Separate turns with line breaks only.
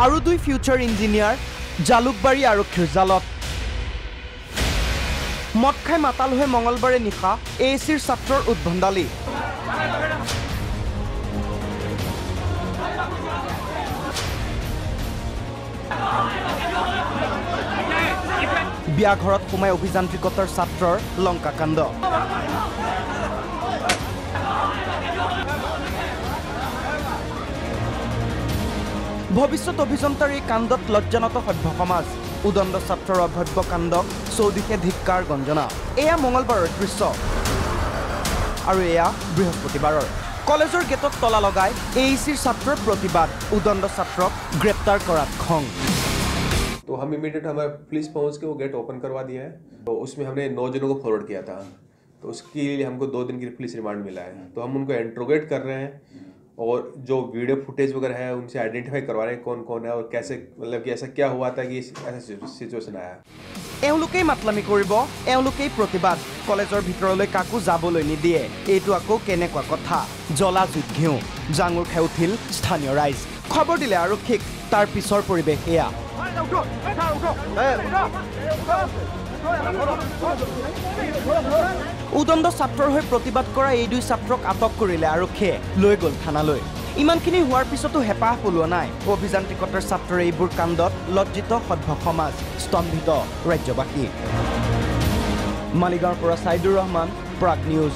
আৰু দুই future engineer Jalukbari আৰক্ষীৰ জালত। মদ খাই মাতাল হৈ মঙলবাৰে নিশা এ চিৰ ছাত্ৰৰ উদ্ভণ্ডালি। বিয়া ঘৰত সোমাই অভিযান্ত্ৰিকতাৰ ছাত্ৰৰ লংকাকাণ্ড। ভৱিষ্যত অভিযন্তাৰ এই কাণ্ডত লজ্জানত সভ্য সমাজ উদণ্ড ছাত্ৰৰ অভব্য কাণ্ডক চৌদিশে ধিক্কাৰ গঞ্জনা এয়া মঙলবাৰৰ দৃশ্য আৰু এয়া বৃহস্পতিবাৰৰ কলেজৰ গেটত তলা লগাই এ ই চিৰ ছাত্ৰৰ প্ৰতিবাদ উদণ্ড ছাত্ৰক গ্ৰেপ্তাৰ কৰাত খং
तो हम इमीडिएट हमारे पुलिस पहुंच के वो गेट ओपन करवा दिया है तो उसमें हमने नौ जनों को फॉरवर्ड किया था तो उसके लिए हमको दो दिन की पुलिस रिमांड मिला है तो हम उनको इंट्रोगेट कर रहे हैं और जो वीडियो फुटेज वगैरह है उनसे आइडेंटिफाई करवा रहे हैं कौन कौन है और कैसे मतलब कि ऐसा क्या हुआ था कि इस- ऐसा सिचुएशन आया
এওঁলোকেই মাতলামি কৰিব এওঁলোকেই প্ৰতিবাদ কলেজৰ ভিতৰলৈ কাকো যাবলৈ নিদিয়ে এইটো আকৌ কেনেকুৱা কথা জ্বলা জুইত ঘিউ জাঙুৰ খাই উঠিল স্থানীয় ৰাইজ খবৰ দিলে আৰক্ষীক তাৰ পিছৰ পৰিৱেশ এয়া উদণ্ড ছাত্ৰৰ হৈ প্ৰতিবাদ কৰা এই দুই ছাত্ৰক আটক কৰিলে আৰক্ষীয়ে। লৈ গ'ল থানালৈ। ইমানখিনি হোৱাৰ পিছতো হেঁপাহ পলোৱা নাই। অভিযান্ত্ৰিকতাৰ ছাত্ৰৰ এইবোৰ কাণ্ডত লজ্জিত সভ্য সমাজ স্তম্ভিত ৰাজ্যবাসী। মালিগাঁৱৰ পৰা ছাইদুৰ ৰহমান প্ৰাগ নিউজ।